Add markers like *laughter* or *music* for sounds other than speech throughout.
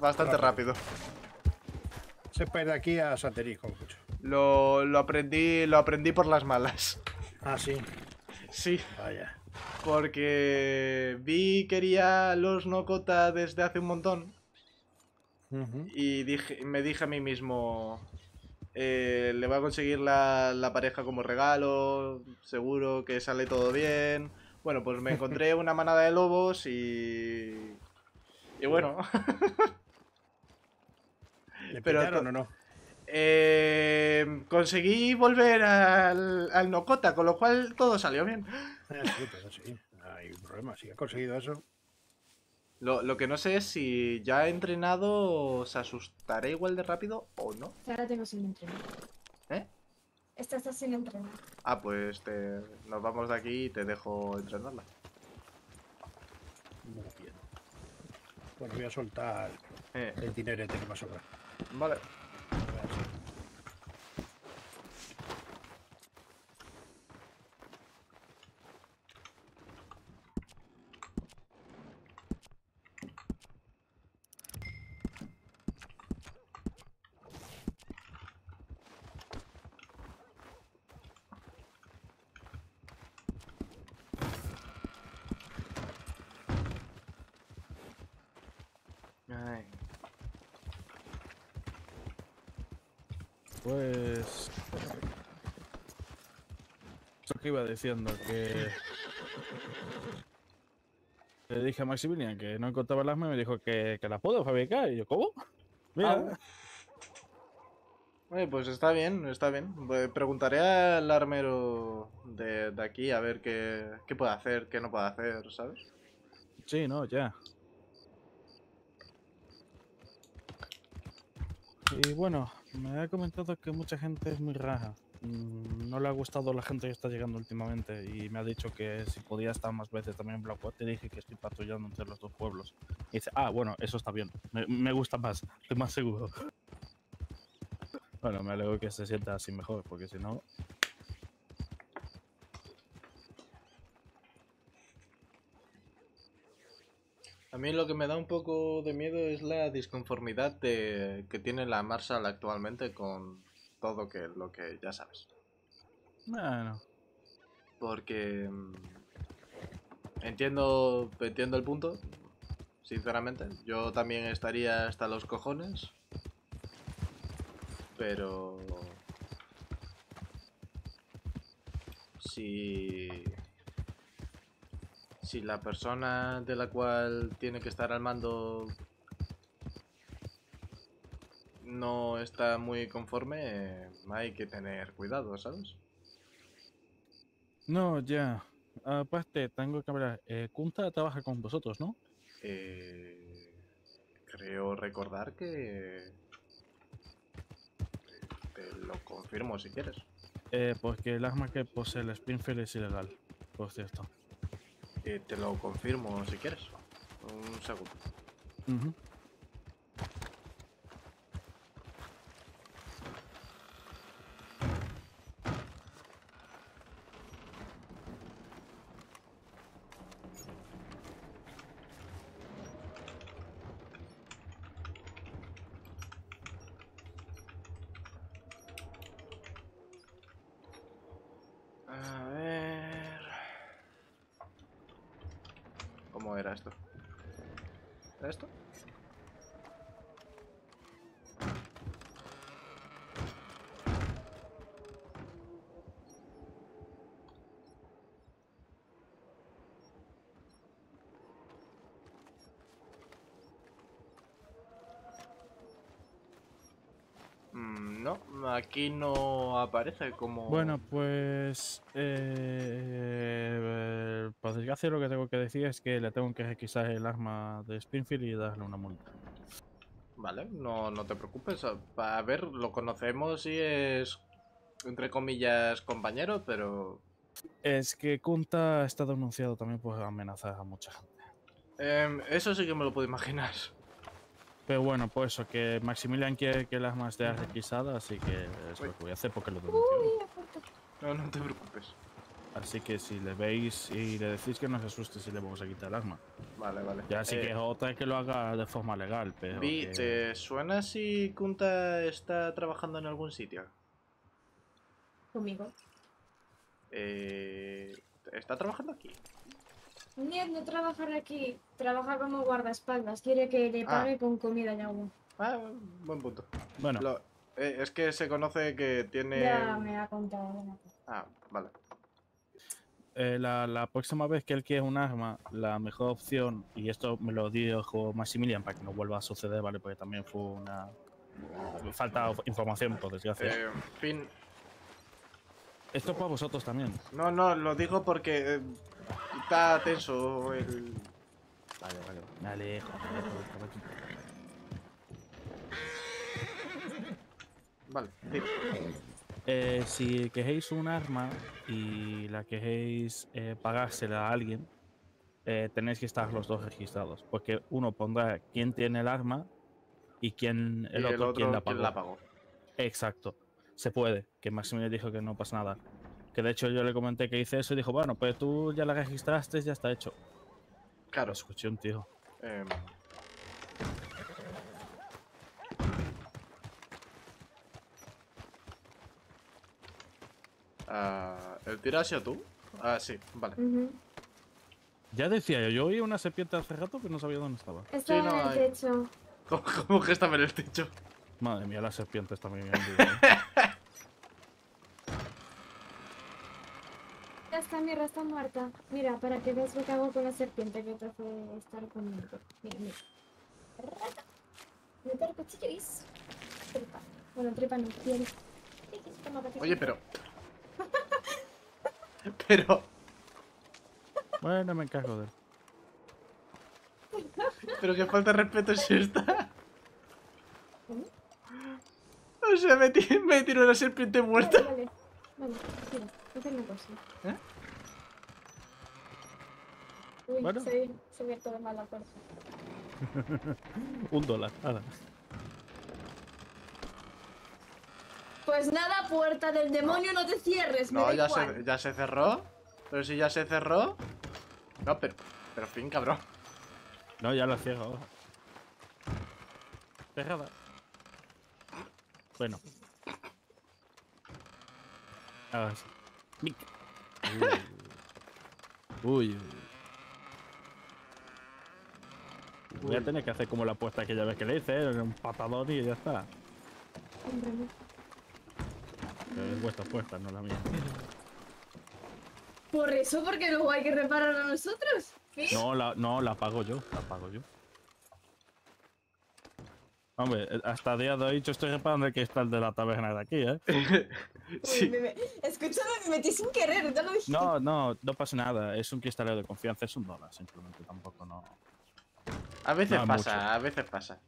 bastante rápido. Se puede de aquí a Santerí, como mucho. Lo, lo aprendí lo aprendí por las malas. Ah, sí. Sí, Vaya. porque vi quería los Nokota desde hace un montón y dije, me dije a mí mismo, eh, le voy a conseguir la, la pareja como regalo, seguro que sale todo bien. Bueno, pues me encontré *laughs* una manada de lobos y... Y bueno, ¿Le Pero o no? eh, conseguí volver al, al Nokota, con lo cual todo salió bien. Eh, sí, pero sí. No hay problema. Si ha conseguido eso. Lo, lo que no sé es si ya entrenado se asustará igual de rápido o no. Ahora tengo sin entrenar. ¿Eh? Esta está sin entrenar. Ah, pues te, nos vamos de aquí y te dejo entrenarla. Bueno, voy a soltar Eh, el dinerete que me sobra. vale. Pues. Eso que iba diciendo, que. Le dije a Maximilian que no encontraba el asma y me dijo que, que la puedo fabricar. Y yo, ¿cómo? Mira, Ah, Oye, pues está bien, está bien. Pues Preguntaré al armero de, de aquí a ver qué, qué puede hacer, qué no puede hacer, ¿sabes? sí, no, ya. Y bueno, me ha comentado que mucha gente es muy raja. Mm, No le ha gustado la gente que está llegando últimamente y me ha dicho que si podía estar más veces también en Blackwood. Te dije que estoy patrullando entre los dos pueblos. Y dice, ah, bueno, eso está bien. Me, me gusta más, estoy más seguro. *laughs* Bueno, me alegro que se sienta así mejor, porque si no... A mí lo que me da un poco de miedo es la disconformidad de- que tiene la Marshall actualmente con todo que, lo que ya sabes. Bueno, Porque mm, entiendo, entiendo el punto, sinceramente. Yo también estaría hasta los cojones. Pero... Si... Si la persona de la cual tiene que estar al mando no está muy conforme, eh, hay que tener cuidado, ¿sabes? no, ya. Aparte, tengo que hablar. Eh, Kunta trabaja con vosotros, ¿no? Eh, creo recordar que... Te lo confirmo si quieres. Eh, porque el arma que posee el Springfield es ilegal, por cierto. Eh, te lo confirmo si quieres. Un segundo. Era esto? ¿Era esto? Mm, No, aquí no aparece como... Bueno, pues. Eh, por desgracia, lo que tengo que decir es que le tengo que requisar el arma de Springfield y darle una multa. Vale, no, no te preocupes. A a ver, lo conocemos y es, entre comillas, compañero, pero... Es que Kunta está denunciado también por amenazar a mucha gente. em, eso sí que me lo puedo imaginar. Pero bueno, pues eso, que Maximilian quiere que el arma esté requisada, así que es lo que voy a hacer porque lo denunció. No, no te preocupes. Así que si le veis y le decís que no se asuste si le vamos a quitar el arma. Vale, vale. Ya sí Eh, que es otra que lo haga de forma legal, pero. Vi, que- ¿te suena si Kunta está trabajando en algún sitio? Conmigo. Eh, ¿Está trabajando aquí? Niet no trabaja aquí, trabaja como guardaespaldas. Quiere que le Ah. pague con comida y agua. Ah, buen punto. Bueno, Lo- eh, es que se conoce que tiene... Ya me ha contado. Ah, vale. Eh, la, la próxima vez que él quiera un arma, la mejor opción, y esto me lo dijo Maximilian para que no vuelva a suceder, ¿vale? Porque también fue una. Falta of- información, por desgracia. Eh, fin, Esto es para vosotros también. no, no, lo digo porque eh, está tenso el... Vale, vale. Del tabaquito. Vale. Eh, si queréis un arma y la queréis eh, pagársela a alguien, eh, tenéis que estar los dos registrados. Porque uno pondrá quién tiene el arma y quién Y el, otro, quién la pagó. quién la pagó. Exacto. Se puede. Que Maximiliano dijo que no pasa nada. Que de hecho yo le comenté que hice eso y dijo, bueno, pues tú ya la registraste, ya está hecho. Claro. Escuché un tío. em, ah, ¿El tiro ha sido tú? Ah, sí, vale. Ujú. Ya decía yo, yo oí una serpiente hace rato, pero no sabía dónde estaba. Estaba no, en el hay- techo. ¿Cómo, cómo que estaba en el techo? Madre mía, las serpientes también. me han dicho, ¿eh? *laughs* Ya está, mira, está muerta. Mira, para que veas lo que hago con la serpiente que te hace estar conmigo. Mira, mira. Rata. Meter el cuchillo y... Tripa. Bueno, tripa no, piel. Oye, pero... *laughs* Pero... Bueno, me encargo de él. Pero qué falta de respeto es esta. O sea, me, me tiró una serpiente Vale, muerta. vale. Vale, mira, hacer una cosa. ¿Eh? Uy, Bueno. se, ve- se ve todo mal la puerta. *laughs* Un dólar. ala. Pues nada, puerta del demonio, no te cierres, me No, ya igual. se, ya se cerró. Pero si ya se cerró... No, pero... Pero fin, cabrón. No, ya la cierro ahora. Cerrada. Bueno. Ahora sí. Uy. Uy. Voy a tener que hacer como la apuesta aquella vez que le hice, ¿eh? un patadón y ya está. Hombre, no. Pero es vuestra apuesta, no la mía. Por eso, porque luego hay que reparar a nosotros. ¿Sí? No, la, no, la pago yo, la pago yo. Hombre, hasta día de hoy yo estoy reparando el que está el de la taberna de aquí, ¿eh? *laughs* Sí. me- me- Escúchame, me metí sin querer, ya lo dije. No, no, no pasa nada. Es un cristalero de confianza, es un dólar, simplemente. Tampoco no. A veces No, pasa, mucho. a veces pasa.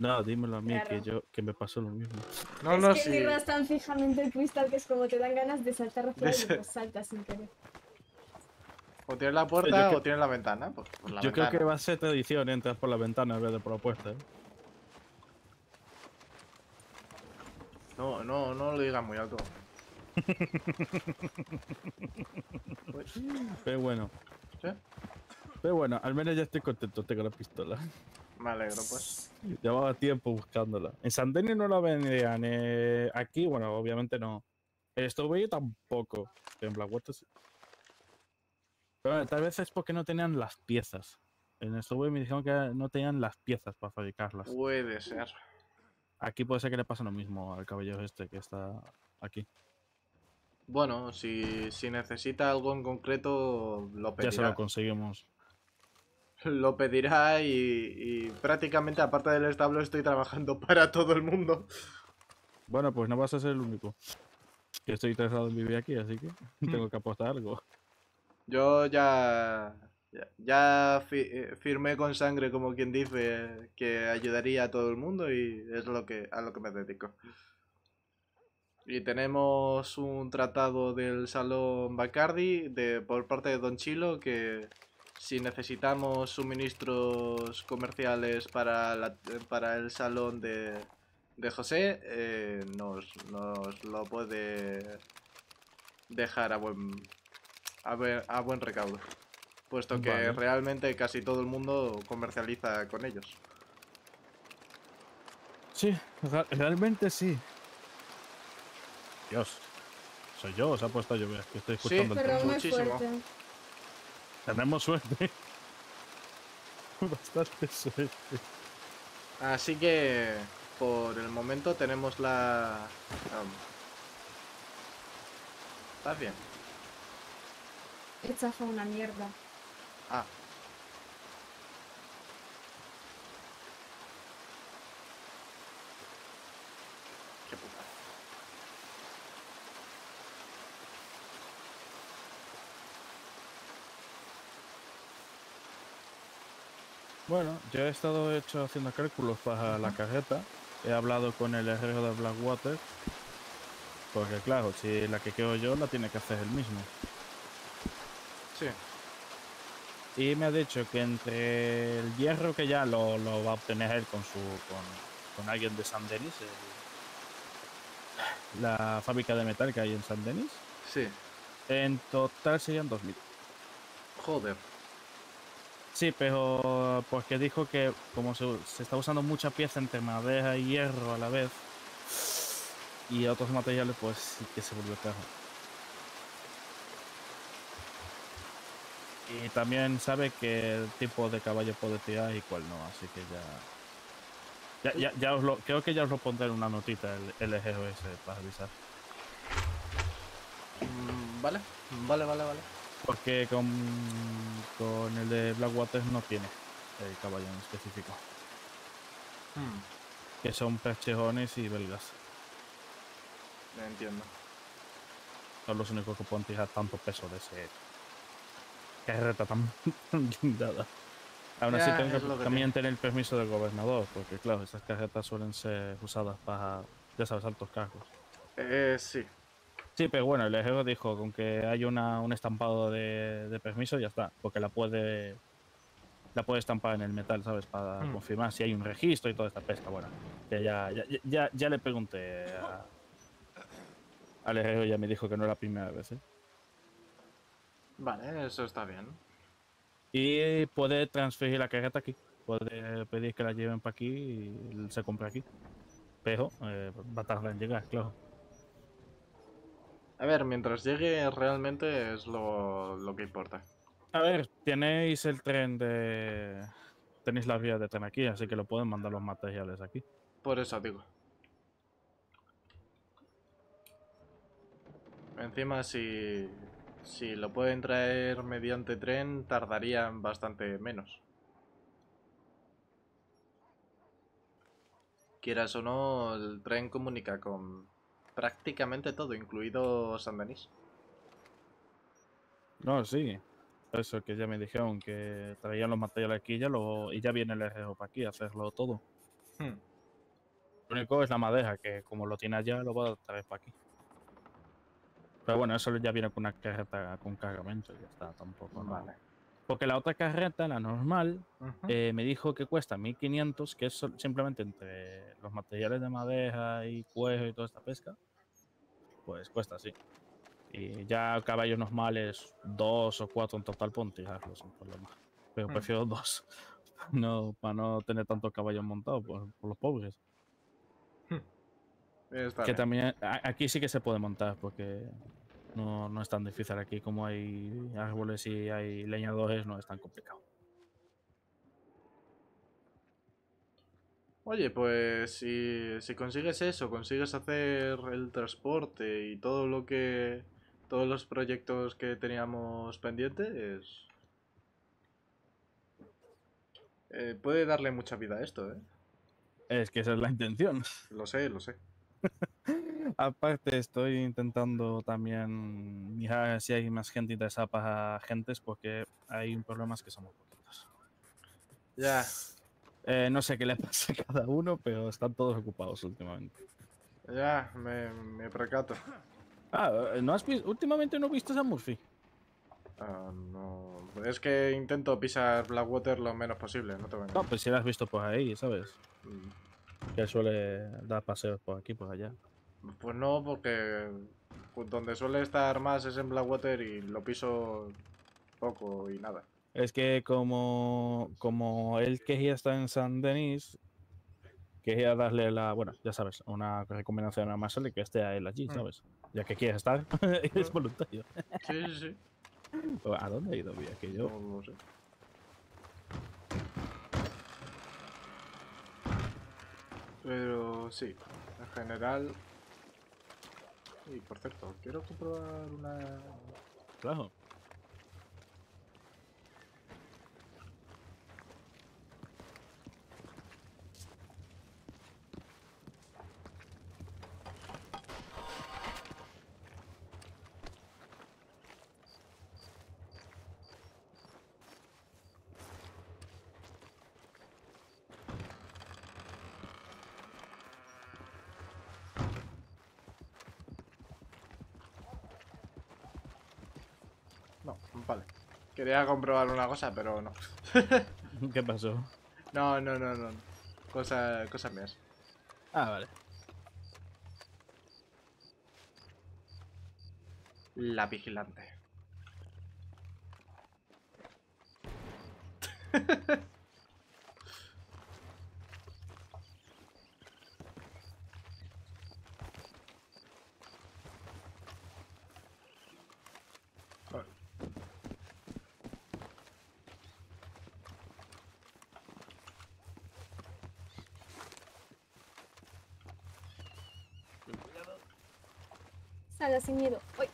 No, dímelo a mí Claro. que yo que me pasó lo mismo. No, es no, que sí. miras tan fijamente el cristal que es como te dan ganas de saltar hacia y ser- pues saltas sin querer. O tienes la Yo puerta que- o tienes la ventana. Pues, pues la yo creo que va a ser tradición entrar por la ventana en vez de por la puerta. ¿eh? No, no, no lo digas muy alto. Pero bueno. ¿Sí? Pero bueno, al menos ya estoy contento, tengo la pistola. Me alegro, pues. Llevaba tiempo buscándola. En San Denis no la vendían. eh, aquí, bueno, obviamente no. En Stowaway tampoco. En Blackwater sí. Pero bueno, tal vez es porque no tenían las piezas. En Stowaway me dijeron que no tenían las piezas para fabricarlas. Puede ser. Aquí puede ser que le pase lo mismo al caballero este que está aquí. Bueno, si, si necesita algo en concreto, lo Ya se pedirá. lo conseguimos. Lo pedirá y, y prácticamente aparte del establo estoy trabajando para todo el mundo. Bueno, pues no vas a ser el único. Que estoy interesado en vivir aquí, así que tengo que apostar algo. Yo ya, ya, ya fi- eh, firmé con sangre, como quien dice, que ayudaría a todo el mundo y es lo que, a lo que me dedico. Y tenemos un tratado del Salón Bacardi de, por parte de Don Chilo que si necesitamos suministros comerciales para, la- para el salón de, de José, eh, nos, nos lo puede dejar a buen, a, ver- a buen recaudo. Puesto que Vale. realmente casi todo el mundo comercializa con ellos. Sí, realmente sí. Dios. Soy yo, se ha puesto a llover, que estoy Sí. escuchando el Pero tren. muy muchísimo. fuerte. Tenemos suerte. *laughs* Bastante suerte. Así que por el momento tenemos la... ¿Estás bien? Esta fue una mierda. Ah. Qué puta. Bueno, yo he estado hecho haciendo cálculos para la carreta. He hablado con el herrero de Blackwater. Porque claro, si la que quiero yo la tiene que hacer él mismo. Sí. Y me ha dicho que entre el hierro que ya lo, lo va a obtener él con su con, con alguien de San Denis, el- la fábrica de metal que hay en San Denis, Sí. en total serían 2.000. Joder. Sí, pero porque dijo que como se, está usando mucha pieza entre madera y hierro a la vez y otros materiales, pues sí que se volvió caro. Y también sabe qué tipo de caballo puede tirar y cuál no, así que ya... Ya, ya, os lo, creo que ya os lo pondré en una notita el, el para avisar. Mm, Vale, vale, vale, vale. Porque con, con el de Blackwater no tiene el caballo en específico. Hmm, que son perchejones y belgas. entiendo. Son los únicos que pueden tirar tanto peso de ese carreta tan, tan *laughs* blindada. Aún así tengo que también tener el permiso del gobernador, porque claro, estas carretas suelen ser usadas para, ya sabes, altos cargos. Eh, sí. Sí, pero bueno, el ejército dijo con que hay una, un estampado de, de permiso ya está, porque la puede la puede estampar en el metal, ¿sabes? Para Hmm. confirmar si hay un registro y toda esta pesca. Bueno, que ya, ya, ya, ya le pregunté a, al ejército y ya me dijo que no era la primera vez, ¿eh? Vale, eso está bien. Y puede transferir la carreta aquí. Puede pedir que la lleven para aquí y se compre aquí. Pero eh, va a tardar en llegar, claro. A ver, mientras llegue realmente es lo, lo que importa. A ver, tenéis el tren de... Tenéis las vías de tren aquí, así que lo pueden mandar los materiales aquí. Por eso digo. Encima, si, si lo pueden traer mediante tren, tardarían bastante menos. Quieras o no, el tren comunica con prácticamente todo, incluido San Denis. No, sí. Eso que ya me dijeron que traían los materiales aquí ya, lo, y ya viene el ejército para aquí a hacerlo todo. Hmm, Lo único es la madera, que como lo tiene allá, lo va a traer para aquí. Pero bueno, eso ya viene con una carreta con cargamento y ya está, tampoco. no. Porque la otra carreta, la normal, Ujú. eh, me dijo que cuesta 1500, que es simplemente entre los materiales de madera y cuero y toda esta pesca, pues cuesta así. Y ya caballos normales, dos o cuatro en total, pueden tirarlos sin problema. Pero Hmm. prefiero dos, *laughs* no, para no tener tantos caballos montados por, por los pobres. Está que bien. también aquí sí que se puede montar porque no, no es tan difícil aquí como hay árboles y hay leñadores, no es tan complicado. Oye, pues si, si consigues eso, consigues hacer el transporte y todo lo que... Todos los proyectos que teníamos pendientes... eh, puede darle mucha vida a esto, ¿eh? Es que esa es la intención. Lo sé, lo sé. *laughs* Aparte, estoy intentando también mirar si hay más gente interesada para agentes, porque hay un problema es que somos poquitos. Ya, Eh, no sé qué le *laughs* pasa a cada uno, pero están todos ocupados últimamente. ya, me, me percato. Ah, eh, ¿no has visto? Últimamente no viste a Murphy. Ah, no... Es que intento pisar Blackwater lo menos posible, no te voy a No, pues si lo has visto por ahí, ¿sabes? Mm, Que él suele dar paseos por aquí, por allá. Pues no, porque donde suele estar más es en Blackwater y lo piso poco y nada. Es que como, como él quería estar en San Denis, quería darle la, bueno, ya sabes, una recomendación a Marcel que esté a él allí, Mm. ¿sabes? Ya que quiere estar, *laughs* es voluntario. Sí, sí, sí. *laughs* ¿A dónde ha ido? Mira, que yo... No lo sé. Pero sí, en general. Y por cierto, quiero comprobar una. Claro. No, vale. Quería comprobar una cosa, pero no. *laughs* ¿Qué pasó? No, no, no, no. Cosa, cosas mías. Ah, vale. La vigilante. *laughs* Salga sin miedo. Uy,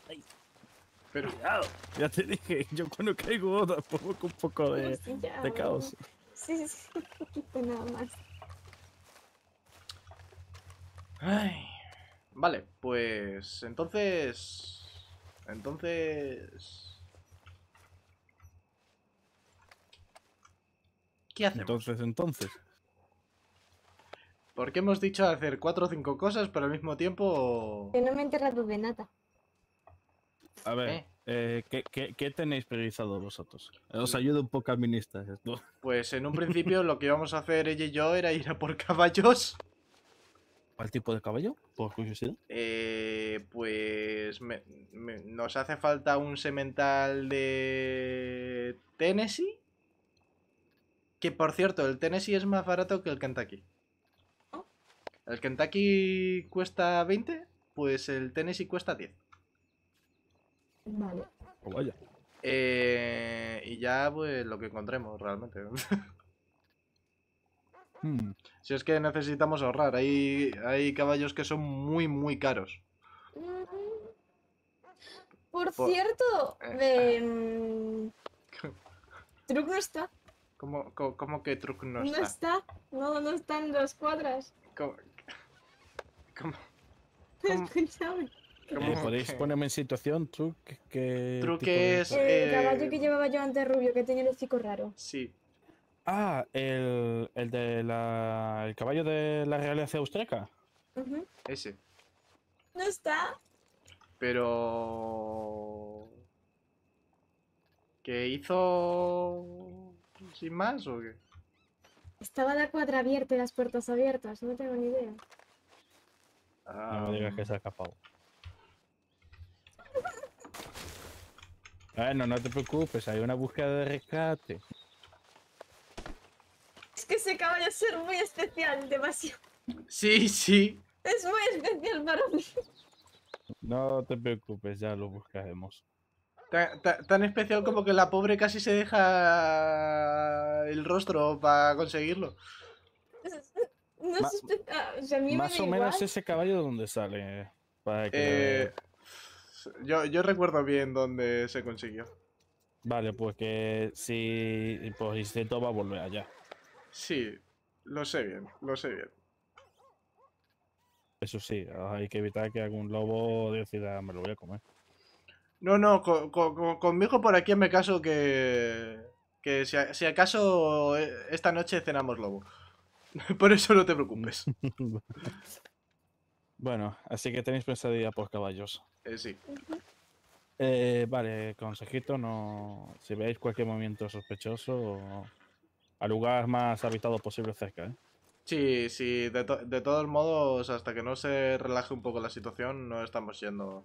Pero, Ya te dije, yo cuando caigo *laughs* tampoco un poco de, sí, ya, de caos. Sí, sí, sí, *laughs* un poquito nada más. Ay. Vale, pues entonces. Entonces. ¿Qué hacemos? Entonces, entonces. Porque hemos dicho hacer cuatro o cinco cosas, pero al mismo tiempo. Que no me he enterrado de nada. A ver, Eh. eh, ¿qué, qué, qué tenéis priorizado vosotros? Os ayuda un poco a administrar esto. Pues en un *laughs* principio lo que íbamos a hacer ella y yo era ir a por caballos. ¿Cuál tipo de caballo? Por curiosidad. Eh, pues me- me- nos hace falta un semental de Tennessee. Que por cierto, el Tennessee es más barato que el Kentucky. Oh. El Kentucky cuesta 20, pues el Tennessee cuesta 10. Vale. O vaya. Eh, y ya pues lo que encontremos realmente. *laughs* Hmm, si es que necesitamos ahorrar, hay, hay caballos que son muy muy caros. Mm. Por Por- cierto, Eh, *laughs* em, Truc no está. ¿Cómo, cómo, cómo que truc no No está? está. No, no está en los cuadras. ¿Cómo- cómo- *laughs* ¿Cómo? Escúchame. ¿Cómo eh, ¿Podéis que- ponerme en situación, Truc tipo de- es- El Eh, caballo que llevaba yo antes rubio, que tenía el hocico raro. Sí, Ah, el, el de la, el caballo de la realeza austríaca. Ese. No está. Pero... ¿Qué hizo sin más o qué? Estaba la cuadra abierta y las puertas abiertas. No tengo ni idea. No me digas que se ha escapado. Bueno, no te preocupes, hay una búsqueda de rescate. Es que ese caballo es ser muy especial, demasiado. Sí, sí. Es muy especial para mí. No te preocupes, ya lo buscaremos. Ta- ta- Tan, especial como que la pobre casi se deja el rostro para conseguirlo. No Ma- es especial. O sea, a mí me Más da o menos igual. ese caballo de dónde sale. Para que... Eh, yo, yo recuerdo bien dónde se consiguió. Vale, pues que si por instinto va a volver allá. Sí, lo sé bien, lo sé bien. Eso sí, hay que evitar que algún lobo decida me lo voy a comer. No, no, co- co- co- conmigo por aquí me caso que, que si, si acaso eh, esta noche cenamos lobo. *laughs* Por eso no te preocupes. *laughs* bueno, así que tenéis pensado ir a por caballos. Eh, sí. Eh, vale, consejito, no. Si veis cualquier movimiento sospechoso, al lugar más habitado posible cerca, ¿eh? Sí, sí, de, to- de todos modos, hasta que no se relaje un poco la situación, no estamos yendo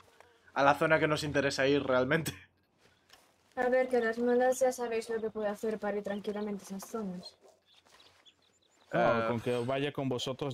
a la zona que nos interesa ir realmente. A ver, que las malas ya sabéis lo que puedo hacer para ir tranquilamente a esas zonas. No, Eh, con que vaya con vosotros